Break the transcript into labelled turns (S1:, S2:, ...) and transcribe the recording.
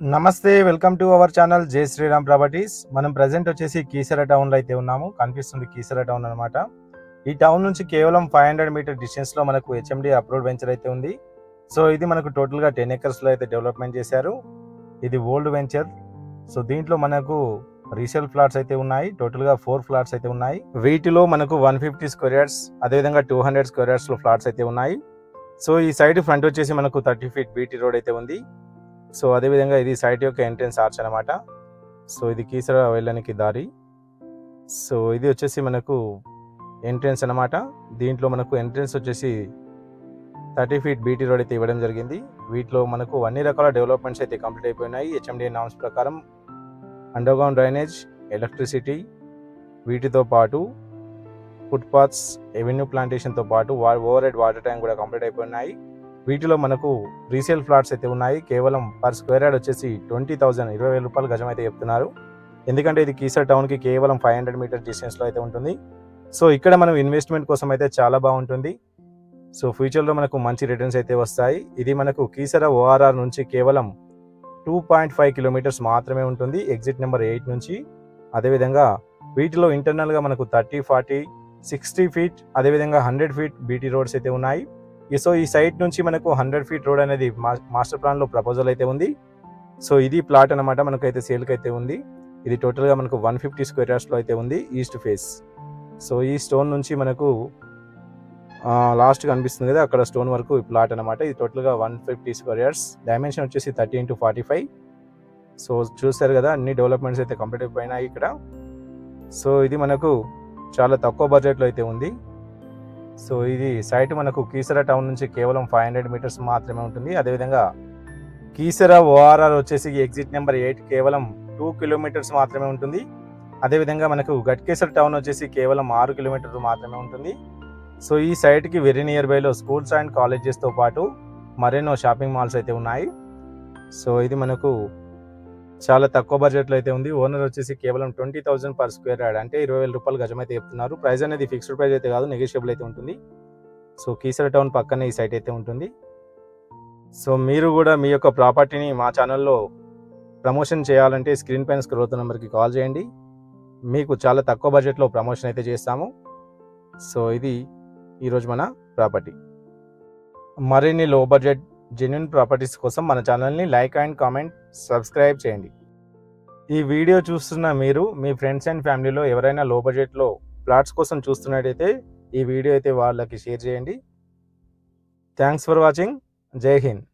S1: నమస్తే welcome to our channel జై Sriram properties. మనం ప్రజెంట్ వచ్చేసి కీసర టౌన్లో అయితే ఉన్నాము. కనిపిస్తుంది కీసర టౌన్ అనమాట ఈ టౌన్ నుంచి కేవలం ఫైవ్ హండ్రెడ్ మీటర్ డిస్టెన్స్లో మనకు హెచ్ఎండి అప్రూవ్డ్ వెంచర్ అయితే ఉంది. సో ఇది మనకు టోటల్గా టెన్ ఎకర్స్లో అయితే డెవలప్మెంట్ చేశారు. ఇది ఓల్డ్ వెంచర్ సో దీంట్లో మనకు రీసేల్ ఫ్లాట్స్ అయితే ఉన్నాయి. టోటల్గా ఫోర్ ఫ్లాట్స్ అయితే ఉన్నాయి. వీటిలో మనకు వన్ ఫిఫ్టీ స్క్వేర్ యార్డ్స్ అదేవిధంగా టూ హండ్రెడ్ స్క్వేర్ యార్డ్స్లో ఫ్లాట్స్ అయితే ఉన్నాయి. సో ఈ సైడ్ ఫ్రంట్ వచ్చేసి మనకు థర్టీ ఫీట్ బీటీ రోడ్ అయితే ఉంది. సో అదేవిధంగా ఇది సైట్ యొక్క ఎంట్రన్స్ ఆర్చ్ అనమాట సో ఇది కీసర వెళ్ళడానికి దారి. సో ఇది వచ్చేసి మనకు ఎంట్రన్స్ అనమాట దీంట్లో మనకు ఎంట్రన్స్ వచ్చేసి థర్టీ ఫీట్ బీటీ రోడ్ అయితే ఇవ్వడం జరిగింది. వీటిలో మనకు అన్ని రకాల డెవలప్మెంట్స్ అయితే కంప్లీట్ అయిపోయినాయి. హెచ్ఎండి నామ్స్ ప్రకారం అండర్గ్రౌండ్ డ్రైనేజ్ ఎలక్ట్రిసిటీ వీటితో పాటు ఫుట్పాత్స్ ఎవెన్యూ ప్లాంటేషన్తో పాటు ఓవర్ హెడ్ వాటర్ ట్యాంక్ కూడా కంప్లీట్ అయిపోయినాయి. వీటిలో మనకు రీసేల్ ఫ్లాట్స్ అయితే ఉన్నాయి. కేవలం పర్ స్క్వేర్ యార్డ్ వచ్చేసి ట్వంటీ థౌజండ్ ఇరవై వేల రూపాయలు గజం అయితే చెప్తున్నారు. ఎందుకంటే ఇది కీసర్ టౌన్కి కేవలం ఫైవ్ హండ్రెడ్ మీటర్ డిస్టెన్స్లో అయితే ఉంటుంది. సో ఇక్కడ మనం ఇన్వెస్ట్మెంట్ కోసం అయితే చాలా బాగుంటుంది. సో ఫ్యూచర్లో మనకు మంచి రిటర్న్స్ అయితే వస్తాయి. ఇది మనకు కీసర ఓఆర్ఆర్ నుంచి కేవలం టూ పాయింట్ ఫైవ్ కిలోమీటర్స్ మాత్రమే ఉంటుంది. ఎగ్జిట్ నెంబర్ ఎయిట్ నుంచి. అదేవిధంగా వీటిలో ఇంటర్నల్గా మనకు థర్టీ ఫార్టీ సిక్స్టీ ఫీట్ అదేవిధంగా హండ్రెడ్ ఫీట్ బీటీ రోడ్స్ అయితే ఉన్నాయి. సో ఈ సైట్ నుంచి మనకు హండ్రెడ్ ఫీట్ రోడ్ అనేది మాస్టర్ ప్లాన్లో ప్రపోజల్ అయితే ఉంది. సో ఇది ప్లాట్ అనమాట మనకు అయితే సేల్కి అయితే ఉంది. ఇది టోటల్గా మనకు వన్ ఫిఫ్టీ స్క్వేర్ యార్డ్స్లో అయితే ఉంది ఈస్ట్ ఫేస్ సో ఈ స్టోన్ నుంచి మనకు లాస్ట్ కనిపిస్తుంది కదా అక్కడ స్టోన్ వరకు ఈ ప్లాట్ అనమాట ఇది టోటల్గా one fifty square yards dimension వచ్చేసి thirty into forty five so చూస్తారు కదా అన్ని డెవలప్మెంట్స్ అయితే కంప్లీట్ అయిపోయినాయి ఇక్కడ. సో ఇది మనకు చాలా తక్కువ బడ్జెట్లో అయితే ఉంది. సో ఇది సైట్ మనకు కీసర టౌన్ నుంచి కేవలం ఫైవ్ హండ్రెడ్ మీటర్స్ మాత్రమే ఉంటుంది. అదేవిధంగా కీసర ఓఆర్ఆర్ వచ్చేసి ఎగ్జిట్ నెంబర్ ఎయిట్ కేవలం టూ కిలోమీటర్స్ మాత్రమే ఉంటుంది. అదేవిధంగా మనకు గట్కేసర్ టౌన్ వచ్చేసి కేవలం ఆరు కిలోమీటర్లు మాత్రమే ఉంటుంది. సో ఈ సైట్కి వెరీ నియర్ బైలో స్కూల్స్ అండ్ కాలేజెస్తో పాటు మరెన్నో షాపింగ్ మాల్స్ అయితే ఉన్నాయి. సో ఇది మనకు చాలా తక్కువ బడ్జెట్లో అయితే ఉంది. ఓనర్ వచ్చేసి కేవలం twenty thousand per square yard అంటే ఇరవై వేల రూపాయలు గజం అయితే చెప్తున్నారు. ప్రైస్ అనేది ఫిక్స్డ్ ప్రైస్ అయితే కాదు నెగోషియబుల్ అయితే ఉంటుంది. సో కీసర టౌన్ పక్కనే ఈ సైట్ అయితే ఉంటుంది. సో మీరు కూడా మీ యొక్క ప్రాపర్టీని మా ఛానల్లో ప్రమోషన్ చేయాలంటే స్క్రీన్ పైన స్క్రోల్ అవుతున్న నెంబర్కి కాల్ చేయండి. మీకు చాలా తక్కువ బడ్జెట్లో ప్రమోషన్ అయితే చేస్తాము. సో ఇది ఈరోజు మన ప్రాపర్టీ మరిన్ని లో బడ్జెట్ జెన్యున్ ప్రాపర్టీస్ కోసం మన ఛానల్ని లైక్ అండ్ కామెంట్ సబ్స్క్రైబ్ చేయండి. ఈ వీడియో చూస్తున్న మీరు మీ ఫ్రెండ్స్ అండ్ ఫ్యామిలీలో ఎవరైనా లో బడ్జెట్లో ప్లాట్స్ కోసం చూస్తున్నట్టయితే ఈ వీడియో అయితే వాళ్ళకి షేర్ చేయండి. థ్యాంక్స్ ఫర్ వాచింగ్ జై హింద్